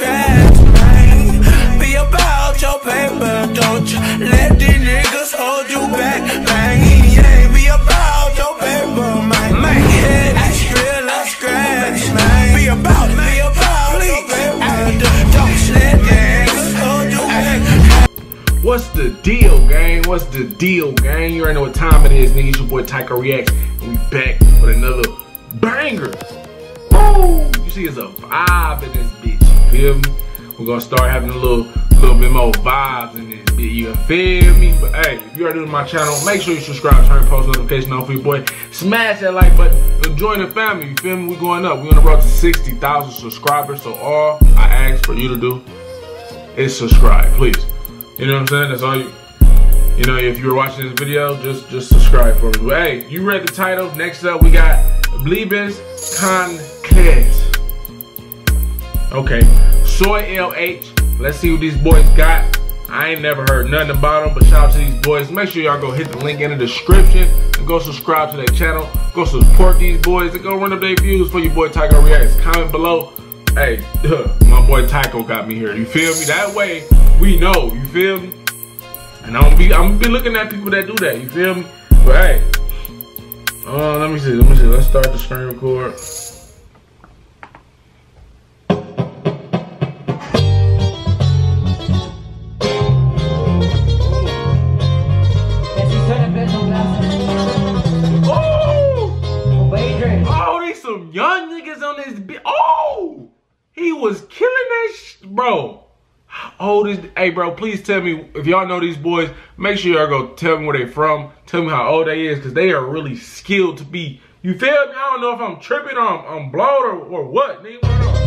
stress. Be about your paper, don't you let these niggas hold you back, man. What's the deal, gang? What's the deal, gang? You already know what time it is, nigga. It's your boy Tyco Reacts, and we back with another banger. Woo! You see, it's a vibe in this bitch. Feel me? We're gonna start having a little, little bit more vibes in this bitch. You feel me? But hey, if you are new to my channel, make sure you subscribe, turn post notification on for your boy. Smash that like button join the family. You feel me? We're going up. We on the road to 60,000 subscribers. So all I ask for you to do is subscribe, please. You know what I'm saying? That's all you. You know, if you're watching this video, just just subscribe for me. But hey, you read the title. Next up, we got Blibes Conclaves. Okay, Soy El H. Let's see what these boys got. I ain't never heard nothing about them, but shout out to these boys. Make sure y'all go hit the link in the description and go subscribe to their channel. Go support these boys and go run up their views for your boy Tyco Reacts. Comment below. Hey, my boy Tyco got me here. You feel me? That way we know. You feel me? And I'm be I'm be looking at people that do that. You feel me? But hey, uh, let me see. Let me see. Let's start the screen record. He was killing that, bro. Oh, how old is? Hey, bro, please tell me if y'all know these boys. Make sure y'all go tell me where they from. Tell me how old they is, cause they are really skilled to be. You feel me? I don't know if I'm tripping or I'm, I'm blowed or, or what, nigga.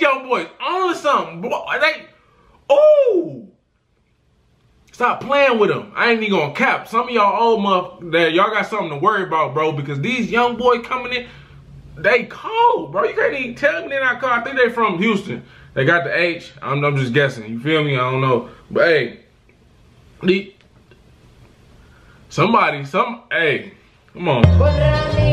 Young boys on something. Boy, they, oh. Stop playing with them. I ain't even gonna cap. Some of y'all old muff y'all got something to worry about, bro, because these young boys coming in, they cold, bro. You can't even tell me they're not cold. I think they from Houston. They got the H. I'm, I'm just guessing. You feel me? I don't know. But hey, the, somebody, some, hey, come on.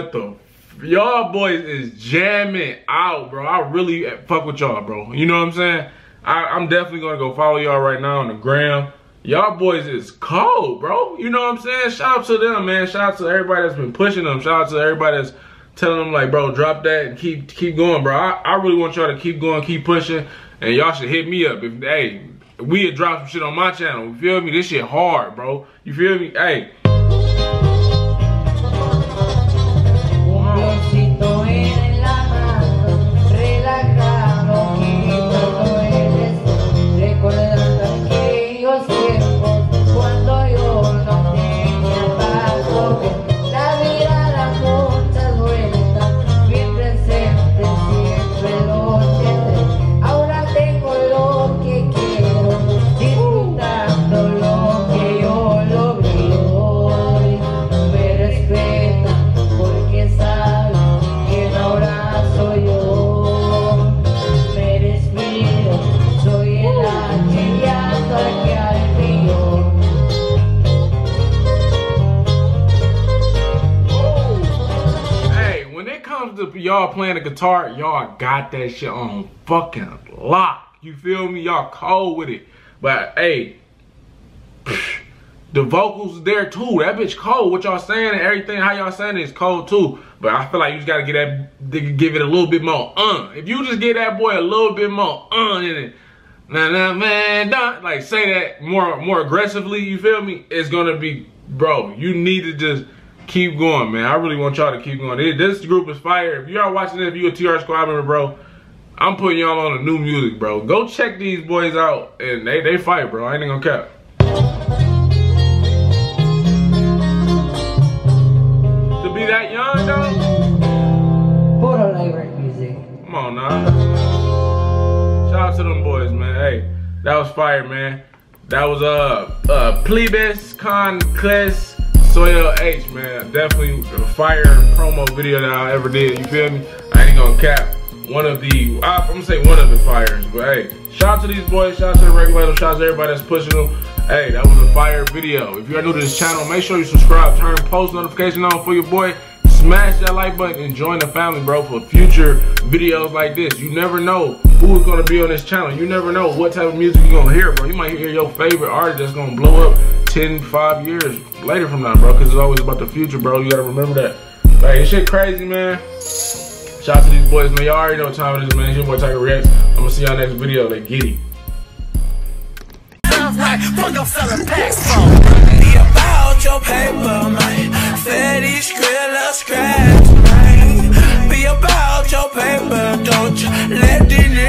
What the y'all boys is jamming out, bro. I really fuck with y'all, bro. You know what I'm saying? I, am definitely gonna go follow y'all right now on the gram. Y'all boys is cold, bro. You know what I'm saying? Shout out to them, man. Shout out to everybody that's been pushing them. Shout out to everybody that's telling them like, bro, drop that and keep keep going, bro. I, I really want y'all to keep going, keep pushing, and y'all should hit me up if hey we had dropped some shit on my channel. You feel me? This shit hard, bro. You feel me? Hey. Y'all playing the guitar, y'all got that shit on fucking lock. You feel me? Y'all cold with it. But hey, the vocals there too. That bitch cold. What y'all saying and everything, how y'all saying is cold too. But I feel like you just gotta get that, give it a little bit more uh. If you just get that boy a little bit more uh in it, nah nah man, nah, like say that more more aggressively. You feel me? It's gonna be, bro. You need to just keep going, man. I really want y'all to keep going. This group is fire. If y'all watching this, if you a TR Squad member, bro, I'm putting y'all on a new music, bro. Go check these boys out, and they they fight, bro. I ain't gonna cap. To be that young, though. Puro like music. Come on now. Shout out to them boys, man. Hey, that was fire, man. That was uh uh Plebes Con Klase Soy El H, man. Definitely a fire promo video that I ever did. You feel me? I ain't gonna cap one of the, I'm gonna say one of the fires, but hey, shout out to these boys, shout out to the regulators, shout out to everybody that's pushing them. Hey, that was a fire video. If you're new to this channel, make sure you subscribe, turn post notification on for your boy. Smash that like button and join the family, bro, for future videos like this. You never know who's gonna be on this channel. You never know what type of music you're gonna hear, bro. You might hear your favorite artist that's gonna blow up 10, 5 years later from now, bro, because it's always about the future, bro. You gotta remember that. Like, this shit crazy, man. Shout out to these boys, man. Y'all already know what time it is, man. It's your boy Tyco Reacts. I'm gonna see y'all next video. Don't you let this